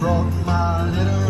broke brought my little.